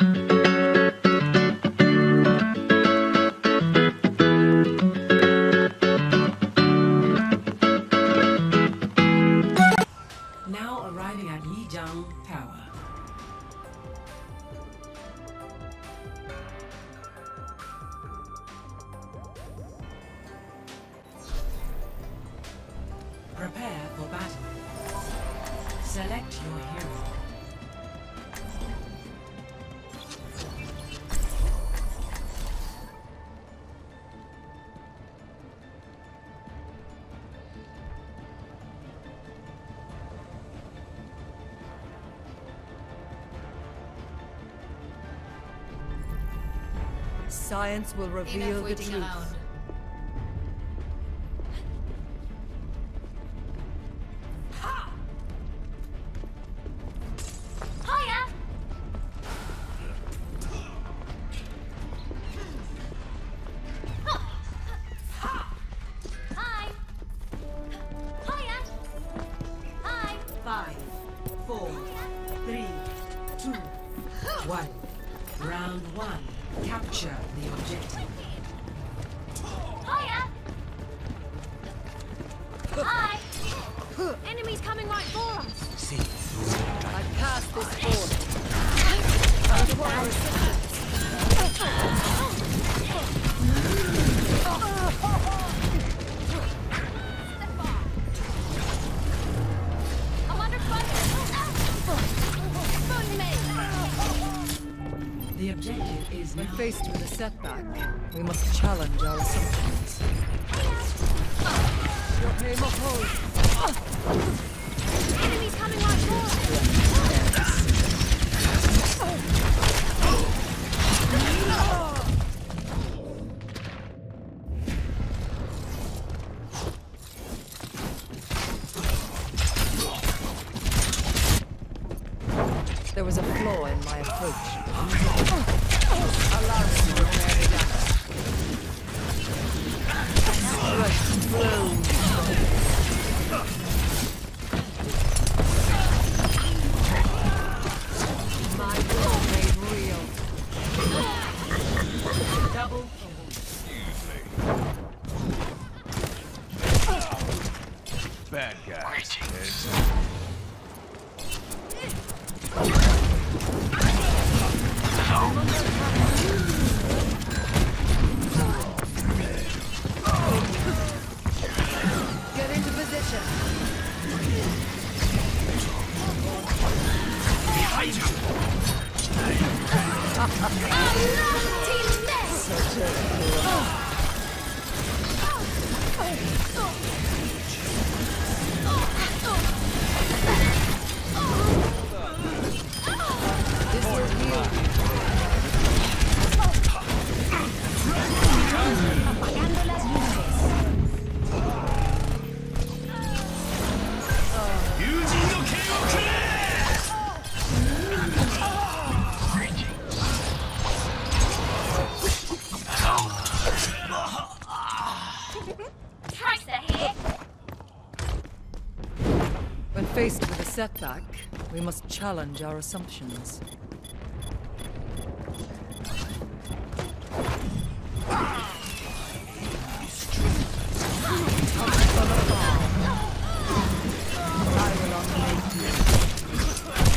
Now arriving at Lijiang Tower. Prepare for battle. Select your hero. Science will reveal the truth. around. Hiya! Hi! Hiya! Hi! Five, four, three, two, one. Round one. Capture the objective. Hiya! Hi! Enemies coming right for us! See. I cast this forth. I require assistance. Setback, we must challenge our assumptions. Name uphold? Enemies coming! There was a flaw in my approach. Allow faced with a setback, we must challenge our assumptions. I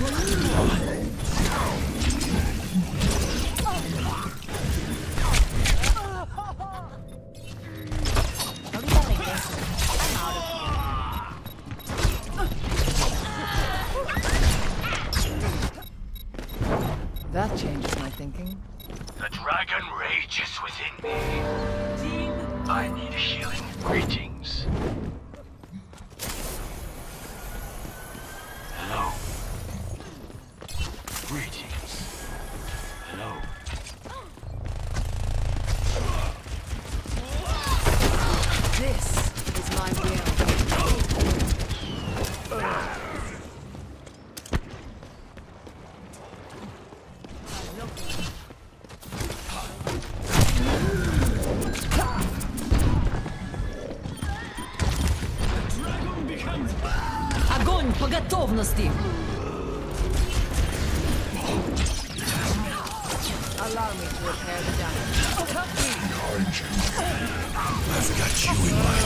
will unmake you. The dragon rages within me. I need healing. Greetings. Hello. Greetings. Hello. This is my will. Огонь по готовности! Allow me to repair the damage. I've got you in my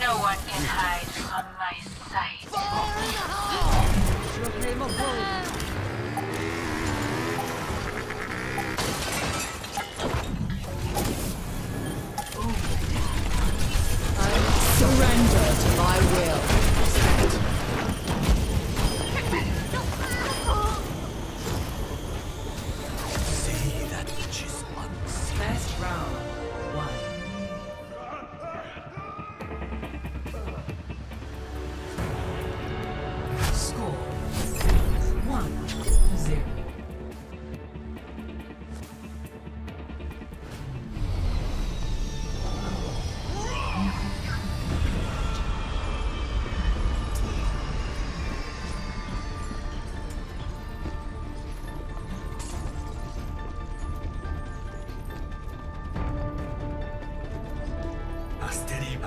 No one can hide from my sight. Proclaim a hold. my will.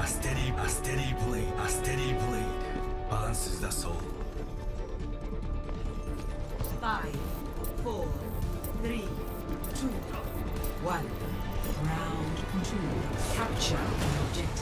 A steady, a steady, blade, a steady blade balances the soul. Five, four, three, two, one. Round two. Capture the objective.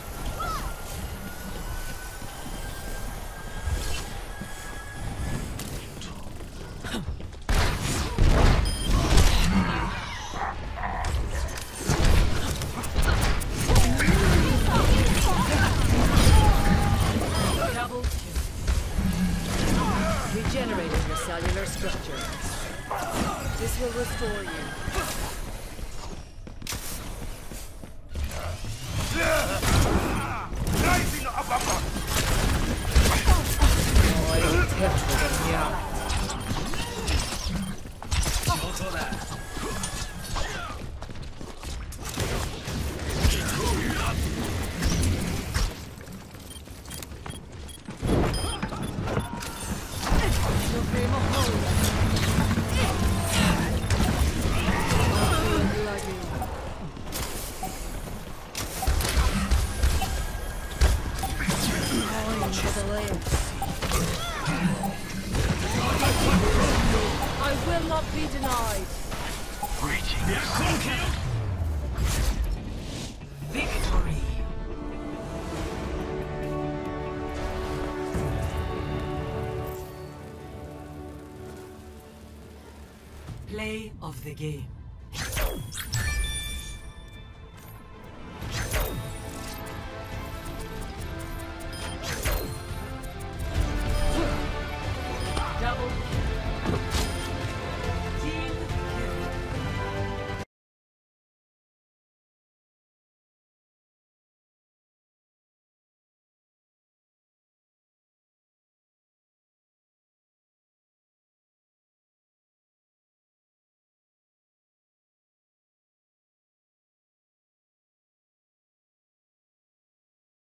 Regenerating the cellular structure. This will restore you. I will not be denied. Greetings. Victory. Play of the game.